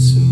to